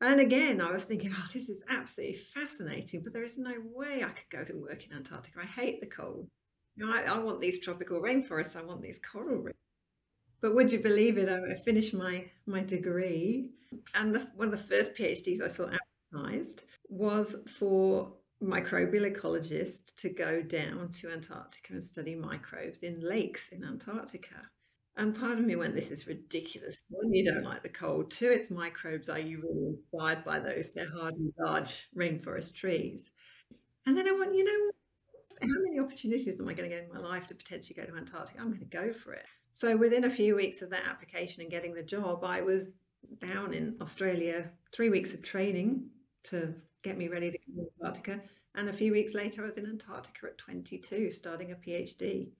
And again, I was thinking, oh, this is absolutely fascinating, but there is no way I could go to work in Antarctica. I hate the cold. You know, I, I want these tropical rainforests. I want these coral reefs. But would you believe it? I finished my my degree, and the, one of the first PhDs I saw advertised was for microbial ecologists to go down to Antarctica and study microbes in lakes in Antarctica. And part of me went, this is ridiculous. One, you don't like the cold. Two, it's microbes. Are you really inspired by those? They're hardy, large rainforest trees. And then I went, you know, how many opportunities am I going to get in my life to potentially go to Antarctica? I'm going to go for it. So within a few weeks of that application and getting the job, I was down in Australia, three weeks of training to get me ready to go to Antarctica. And a few weeks later, I was in Antarctica at 22, starting a PhD.